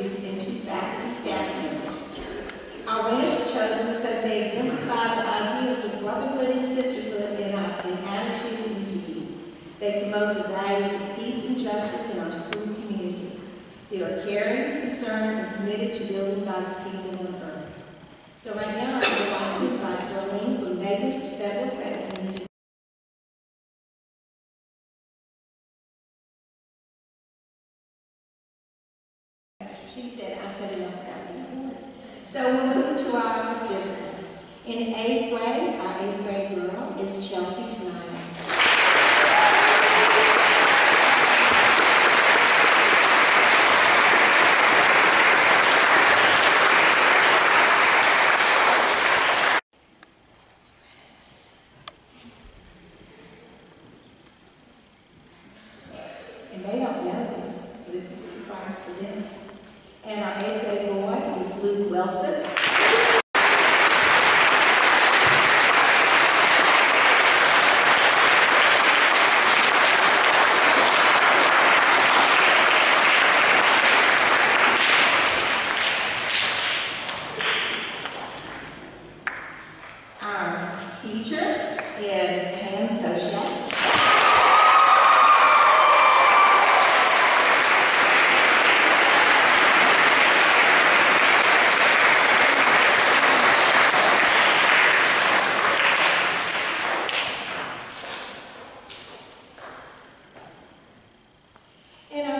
and two faculty staff members. Our winners are chosen because they exemplify the ideals of brotherhood and sisterhood in our in attitude and deed. They promote the values of peace and justice in our school community. They are caring, concerned, and committed to building God's kingdom on earth. So right now, I She said, I said enough about that. So we're moving to our recipients. In eighth grade, our eighth grade girl is Chelsea Snyder. And they don't know this, so this is a surprise to them. And our eighth grade boy is Luke Wilson. Our teacher is Pam Sosha.